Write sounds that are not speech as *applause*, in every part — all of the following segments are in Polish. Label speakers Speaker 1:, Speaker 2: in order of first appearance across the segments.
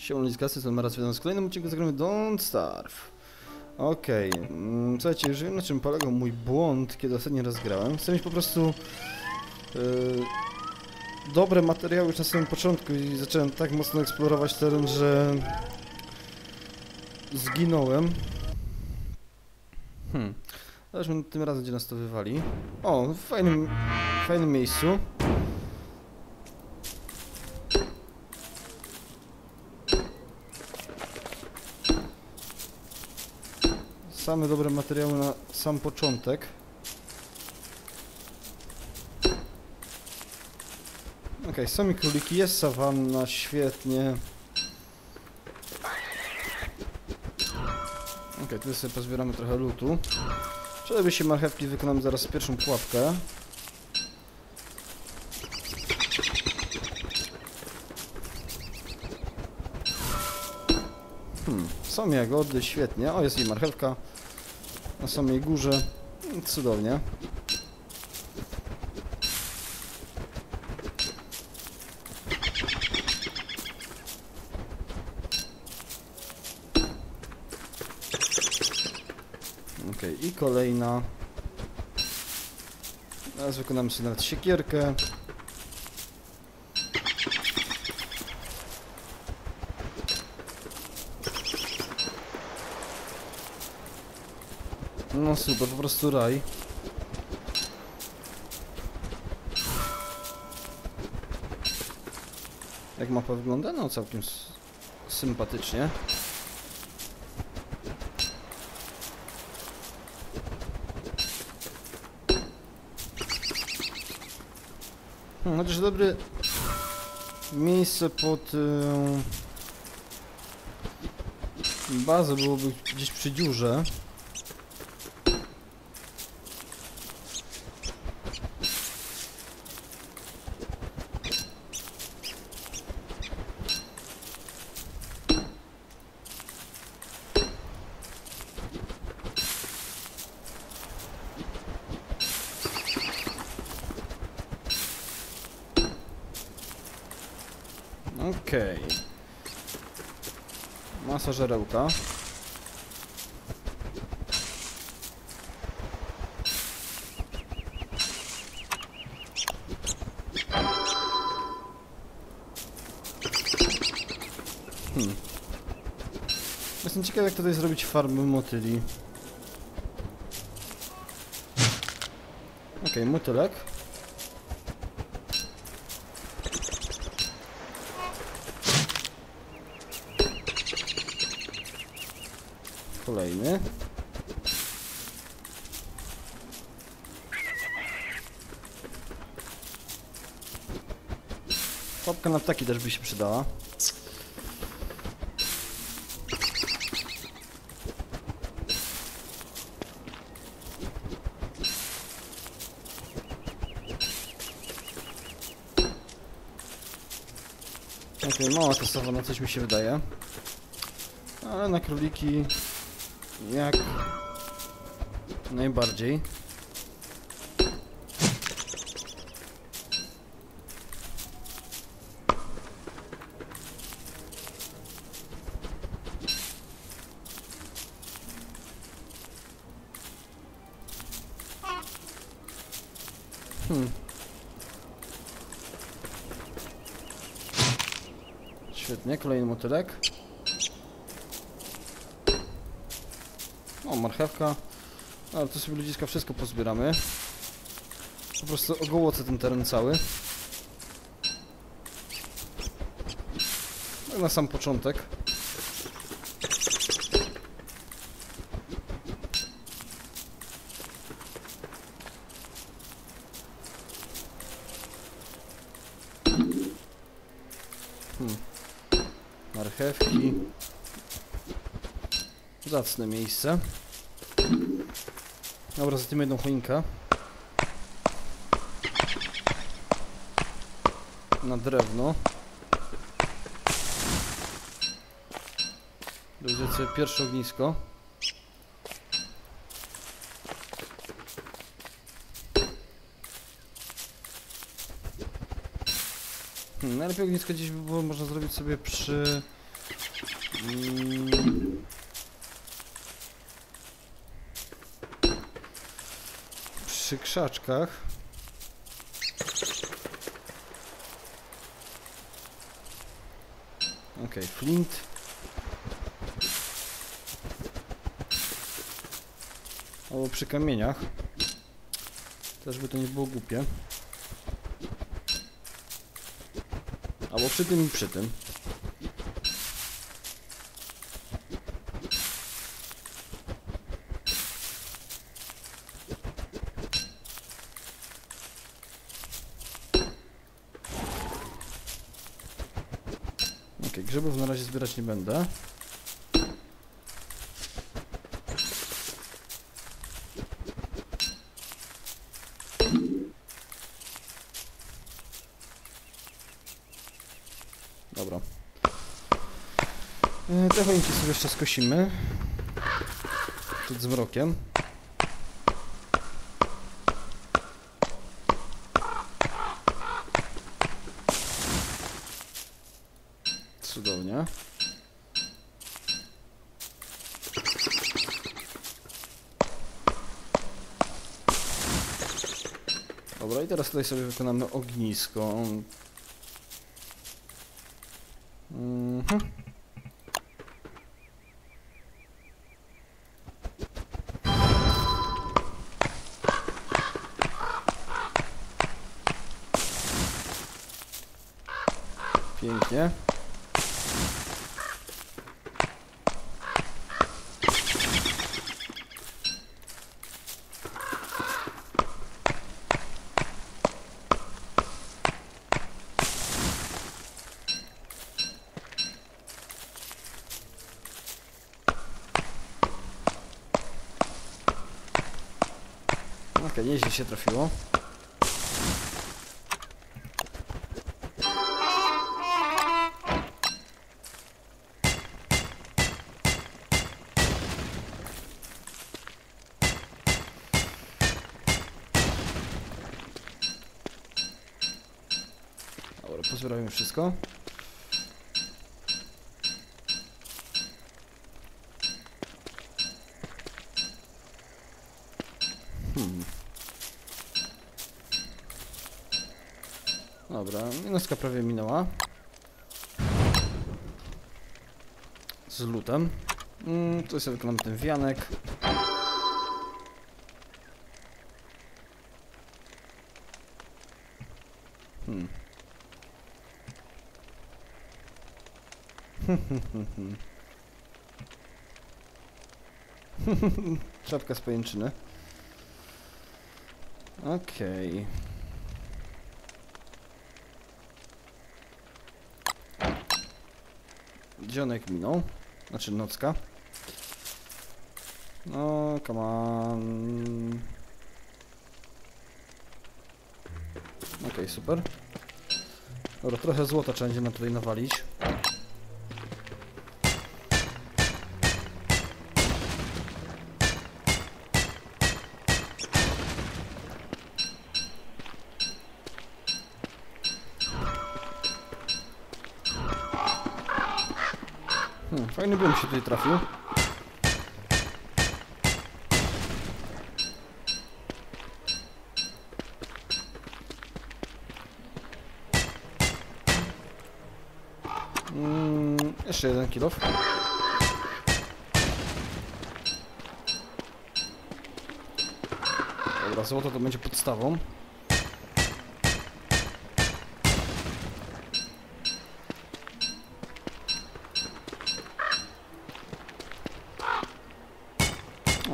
Speaker 1: Siema ludziska, z tej strony Maras, witam z kolejnym odcinku zagramy Don't Starve. Okej, mm, słuchajcie, już wiem na czym polegał mój błąd, kiedy ostatni raz grałem. Chcę mieć po prostu yy, dobre materiały już na samym początku i zacząłem tak mocno eksplorować teren, że zginąłem. Hmm, zobaczmy tym razem, gdzie nas to wywali. O, w fajnym, w fajnym miejscu. Same dobre materiały na sam początek. Okej, są mi króliki, jest sawanna, świetnie. Okej, tu sobie pozbieramy trochę lutu. Przede się marchewki, wykonamy zaraz pierwszą pułapkę. Hmm, są jagody, świetnie. O, jest i marchewka na samej górze. Cudownie. Okej, i kolejna. Teraz wykonamy sobie nawet siekierkę. No super, po prostu raj. Jak mapa wygląda? No całkiem sympatycznie. Hmm, chociaż dobre miejsce pod y, bazę byłoby gdzieś przy dziurze. Okej. Masa żerełka. Hmm. Jestem ciekaw jak tutaj zrobić farmy motyli. Okej, motylek. Kolejny. Papka na ptaki też by się przydała. Okej, mała ta sawana, coś mi się wydaje. Ale na króliki jak najbardziej. Hmm. Świetnie, kolejny motylek. Marchewka. Ale to sobie ludziska wszystko pozbieramy. Po prostu ogołocę ten teren cały. No na sam początek. Hmm. Marchewki. Zacne miejsce. Dobra, za tym jedną choinkę. Na drewno. Będzie sobie pierwsze ognisko. Hmm, najlepiej ognisko gdzieś by było można zrobić sobie przy Mm. Przy krzaczkach. Okej, flint. Albo przy kamieniach. Też by to nie było głupie. Albo przy tym i przy tym. Okej, grzybów na razie zbierać nie będę. Dobra. E, Te choinki sobie jeszcze skosimy. Przed zmrokiem. Cudownie. Dobra, i teraz tutaj sobie wykonamy ognisko. Mhm. Pięknie. Okej, nieźle się trafiło. Dobra, pozbieramy wszystko. Hmm. Dobra, minuska prawie minęła. Z lutem. Mm, tu sobie wykonam ten wianek. Hmm. *laughs* Czapka z pajęczyny. Okej. Dzionek minął. Znaczy nocka. No, come on. Okej, super. Dobra, trochę złota trzeba będzie nam tutaj nawalić. Fajny bym się tutaj trafił. Mm, jeszcze jeden kilof. Dobra, złoto to będzie podstawą.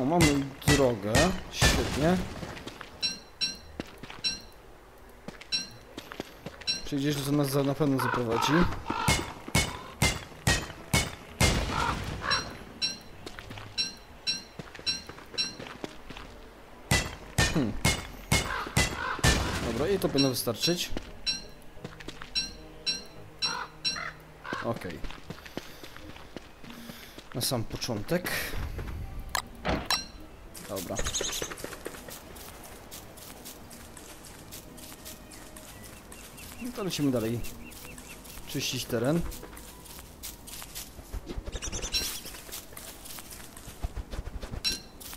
Speaker 1: O, mamy drogę. Świetnie. Czyli gdzieś to nas na pewno zaprowadzi. Hmm. Dobra, i to powinno wystarczyć. Okej. Na sam początek. Dobra. to lecimy dalej. Czyścić teren.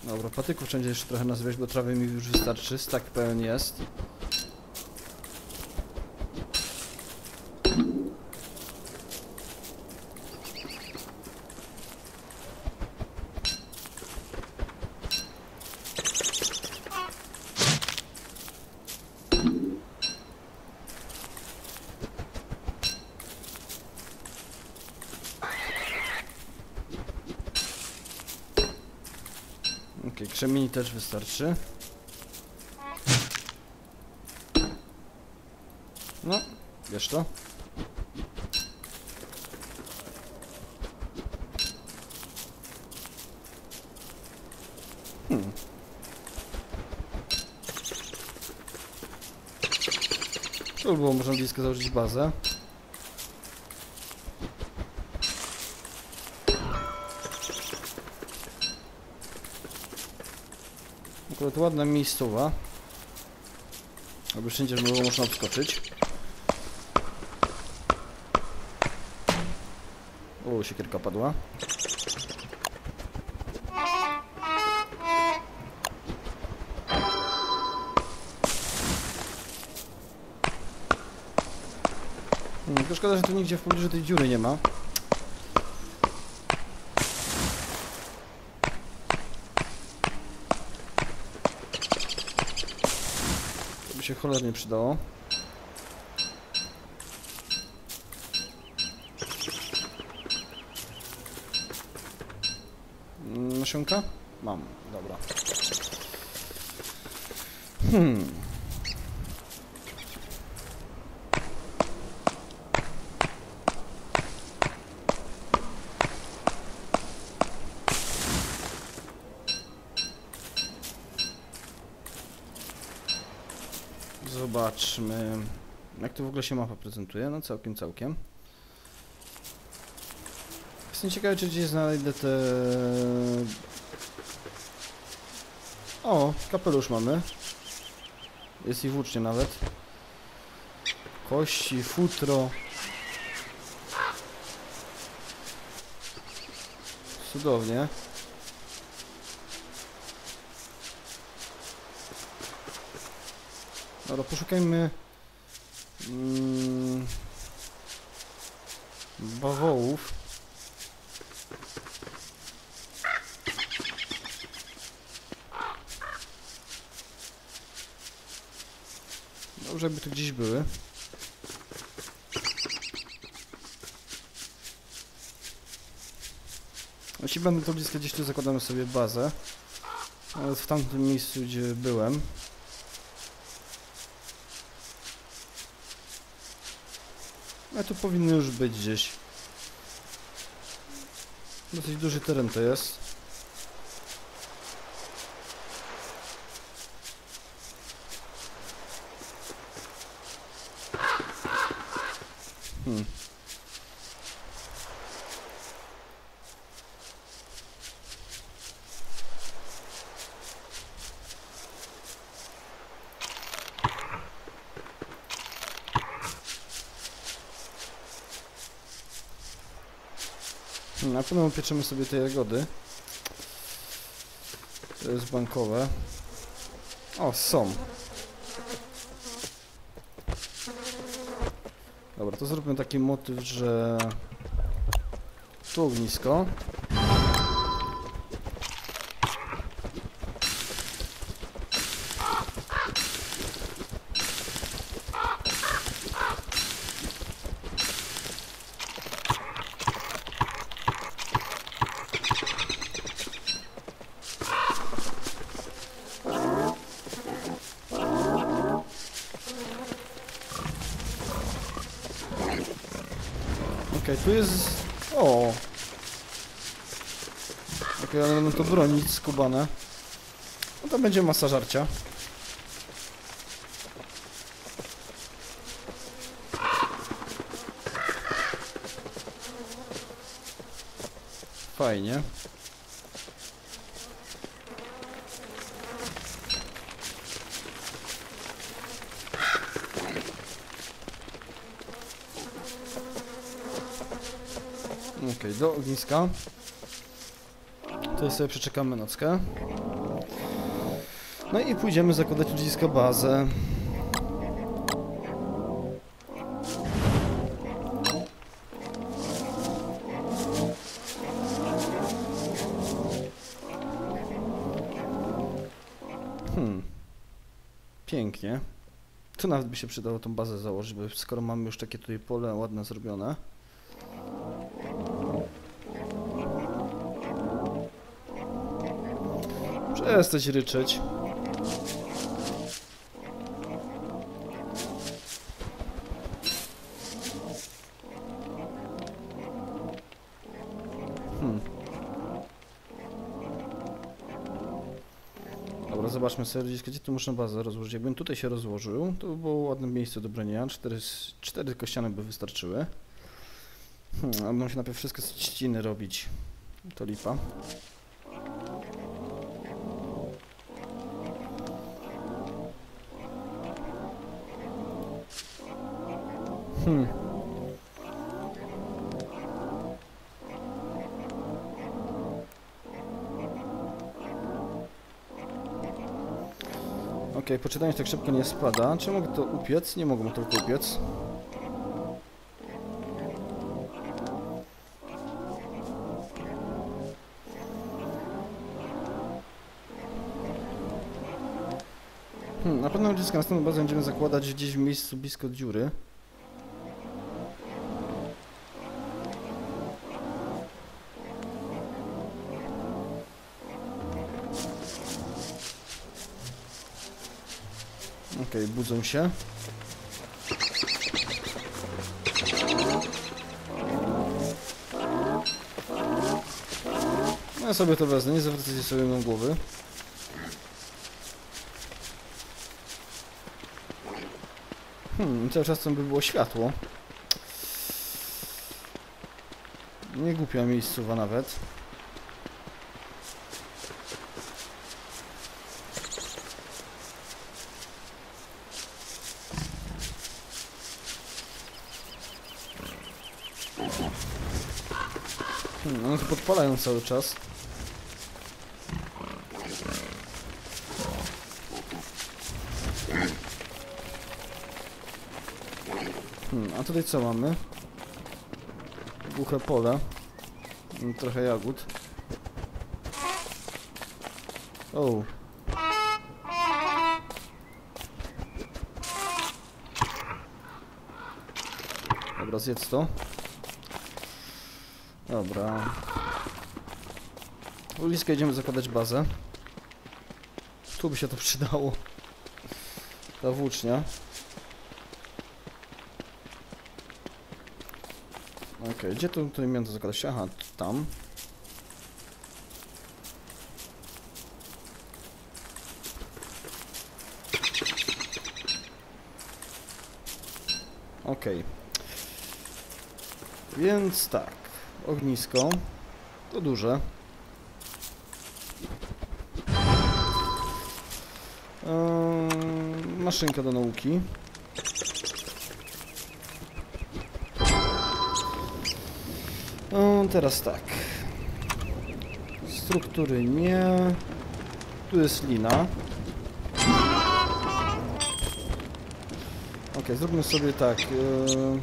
Speaker 1: Dobra, patyków wszędzie jeszcze trochę nazwiesz, bo trawy mi już wystarczy, tak pełen jest. Krzemieni też wystarczy. No, wiesz to? Hmm. Tu by było można blisko założyć bazę. Akurat ładna miejscowa. Aby wszędzie było można obskoczyć. O, siekierka padła. Hmm, szkoda, że tu nigdzie w pobliżu tej dziury nie ma. To by się cholernie przydało. Mm, Nasionka? Mam, dobra. Hmm. Zobaczmy. Jak tu w ogóle się mapa prezentuje? No całkiem, całkiem. Jestem ciekawy, czy gdzieś znajdę te... O, kapelusz mamy. Jest i włócznie nawet. Kości, futro. Cudownie. Dobra, poszukajmy mm, bawołów. Dobrze, jakby tu gdzieś były. Jeśli będę to blisko gdzieś tu zakładamy sobie bazę. Nawet w tamtym miejscu, gdzie byłem. A tu powinny już być gdzieś. Dosyć duży teren to jest. Hmm. Na pewno upieczymy sobie te jagody. To jest bankowe. O, są. Dobra, to zróbmy taki motyw, że tu ognisko. Okej, tu jest... O! Okej, ale będą to bronić skubane. No to będzie masa żarcia. Fajnie. Okej, do ogniska. Tutaj sobie przeczekamy nockę. No i pójdziemy zakładać ludziska bazę. Hmm. Pięknie. Tu nawet by się przydało tą bazę założyć, bo skoro mamy już takie tutaj pole ładne zrobione. Przestać ryczeć. Hmm. Dobra, zobaczmy sobie, gdzie tu można bazę rozłożyć. Jakbym tutaj się rozłożył, to by było ładne miejsce do bronienia. Cztery, cztery kościany by wystarczyły. Hmm, a będą się najpierw wszystkie z trzciny robić. To lipa. Hmm. Okej, poczytanie tak szybko nie spada. Czy mogę to upiec? Nie mogę tylko upiec. Hmm, na pewno dziecka następną bazę będziemy zakładać gdzieś w miejscu blisko dziury. Okej, budzą się. No ja sobie to wezmę, nie zawracajcie sobie mną głowy. Hmm, cały czas tam by było światło. Nie głupia miejscowa nawet. Hmm, podpalają cały czas. Hmm, a tutaj co mamy? Głuche pole. Mm, Trochę jagód. O. Dobra, zjedz to. Dobra. Uliska idziemy zakładać bazę. Tu by się to przydało. Ta włócznia. Okej, gdzie tu tutaj miałem to zakładać? Aha, tam. Okej. Więc tak. Ognisko. To duże. Maszynka do nauki. O, teraz tak. Struktury nie. Tu jest lina. Ok, zróbmy sobie tak. Yy...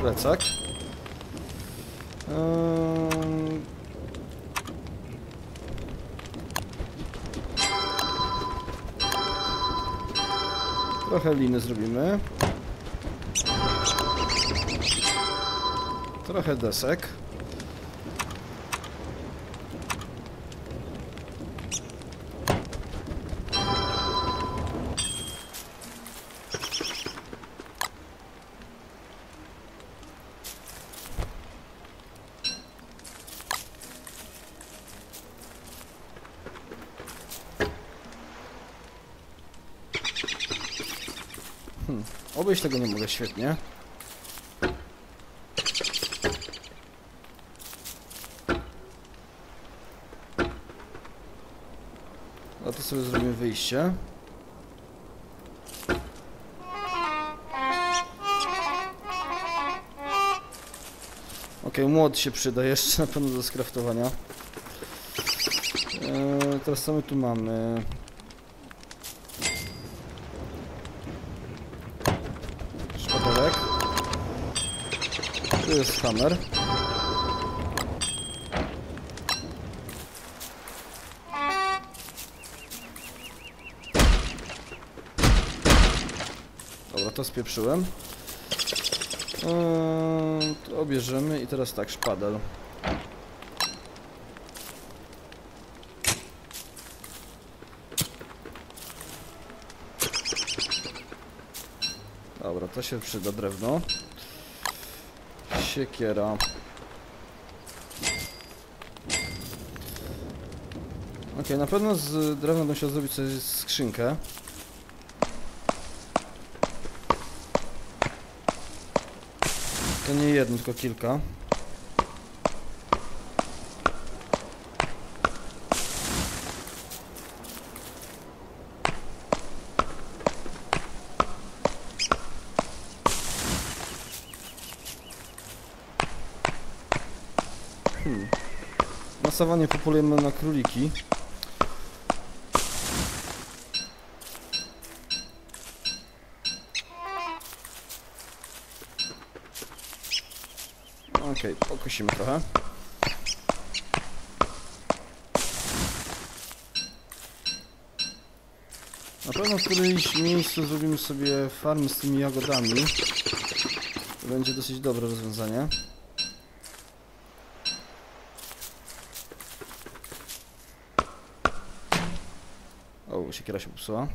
Speaker 1: Plecak. Yy... Trochę liny zrobimy. Trochę desek. Obejść tego nie mogę, świetnie. A to sobie zrobimy wyjście. Okej, młot się przyda jeszcze na pewno do skraftowania. Eee, teraz co my tu mamy? Tu jest hammer. Dobra, to spieprzyłem. Eee, to obierzemy i teraz tak, szpadel. Dobra, to się przyda drewno. Siekiera. Okej, na pewno z drewna musiał zrobić sobie skrzynkę. To nie jedno, tylko kilka. Sawanie popolujemy na króliki. Okej, pokosimy trochę. Na pewno w którymś miejscu zrobimy sobie farmy z tymi jagodami. To będzie dosyć dobre rozwiązanie. O, siekiera się popsuła.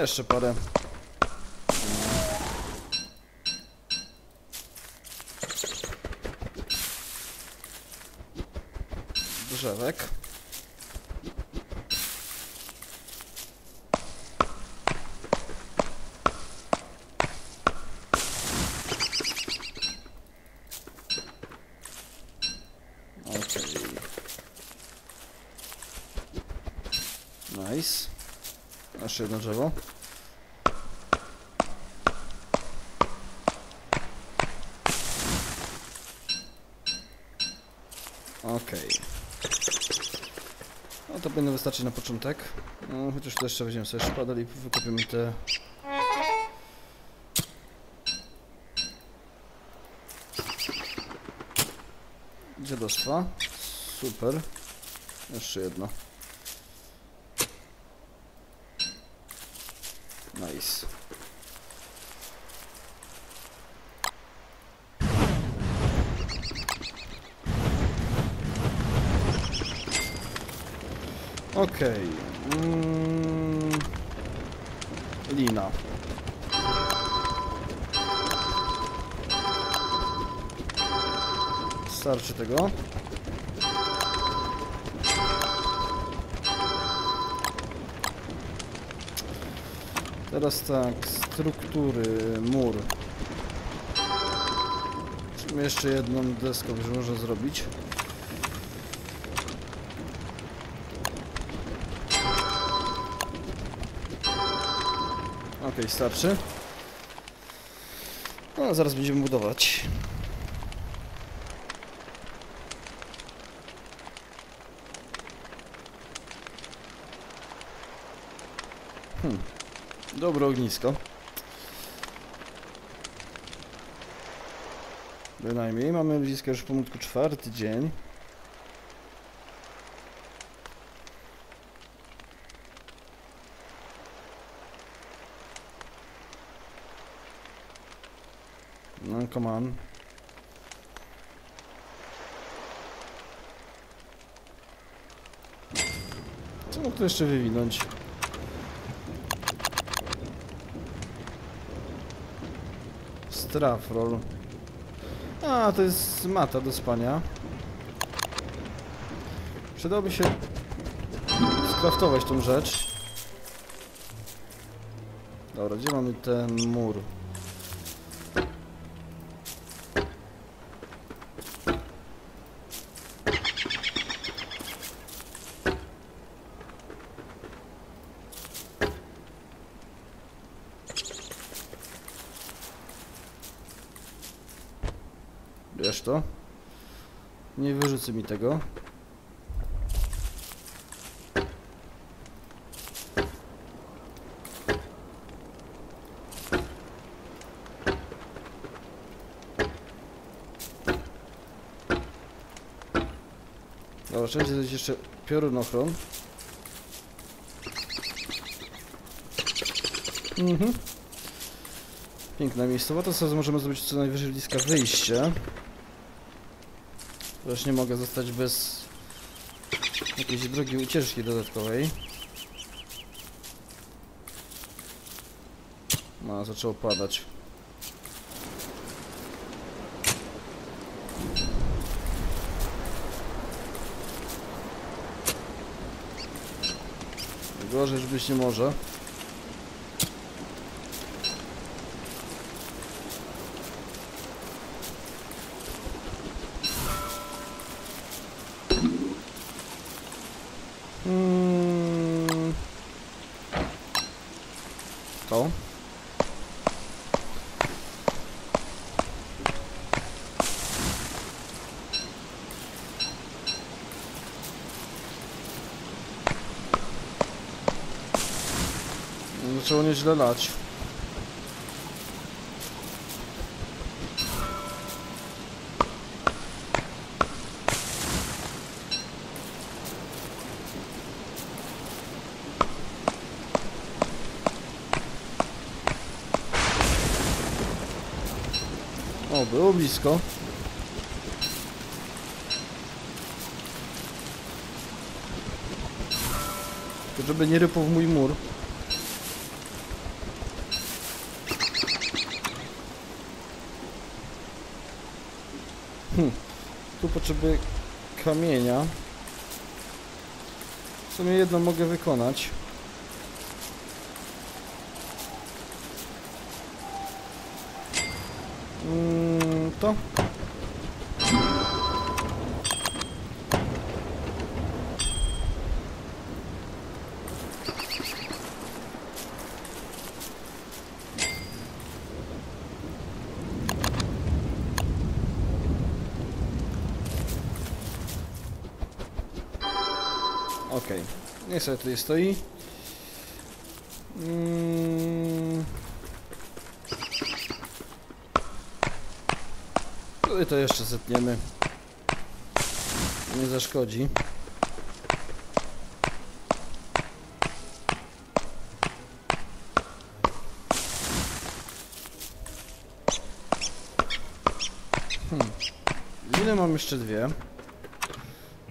Speaker 1: Jeszcze parę. Jeszcze jedno drzewo. Okej. No to powinno wystarczyć na początek. No, chociaż tu jeszcze weźmiemy sobie szpadel i wykopiemy te... Dziadostwa. Super. Jeszcze jedno. Okej. Mm, lina. Starczy tego. Teraz tak, struktury, mur. Czy jeszcze jedną deskę już można zrobić? Okej, starczy. No, zaraz będziemy budować. Hmm. Dobre ognisko. Bynajmniej. Mamy ludziska już pomutku czwarty dzień. No, come on. Co mógł tu jeszcze wywinąć? Strafrol. A, to jest mata do spania. Przydałoby się skraftować tą rzecz. Dobra, gdzie mamy ten mur? Bierz to. Nie wyrzucę mi tego. Dobra, wszędzie jest jeszcze piorunochron. Mhm. Piękna miejscowa, to co możemy zrobić co najwyżej bliska wyjścia. Już nie mogę zostać bez jakiejś drogi ucieczki dodatkowej. No, zaczęło padać. Gorzej, już być nie może. Mm. To. Zaczęło nieźle lać. O, było blisko. Żeby nie rypał w mój mur. Hm. Tu potrzebuję kamienia. W sumie jedno mogę wykonać. Mm, to. Okej, niech sobie tutaj stoi. Mm. Tutaj to jeszcze zetniemy. Nie zaszkodzi. Hmm. Ile mam jeszcze dwie?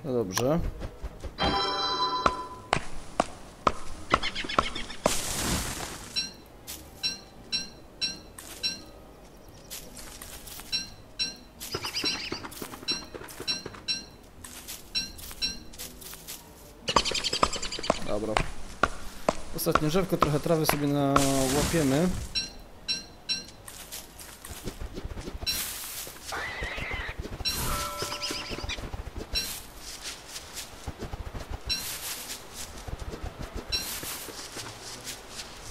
Speaker 1: No dobrze. Dobra. Ostatnie drzewko, trochę trawy sobie nałapiemy.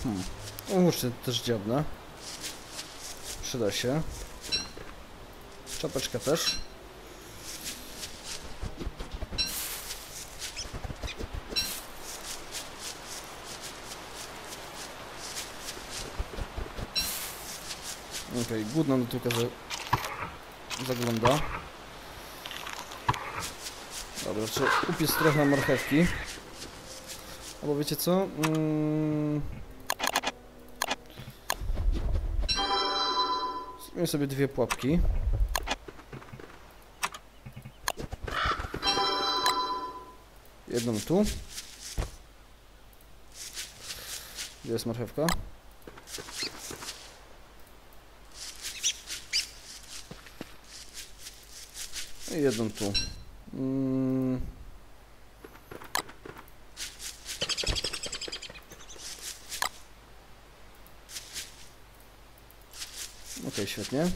Speaker 1: Hmm. Muszę też dziabna. Przyda się. Czapeczka też. Okej, okay, głodna tylko za... zagląda. Dobra, trzeba upiec trochę marchewki. Albo wiecie co? Mm... Sobie dwie pułapki. Jedną tu. Gdzie jest marchewka? I jedną tu. Mm. Okej, świetnie.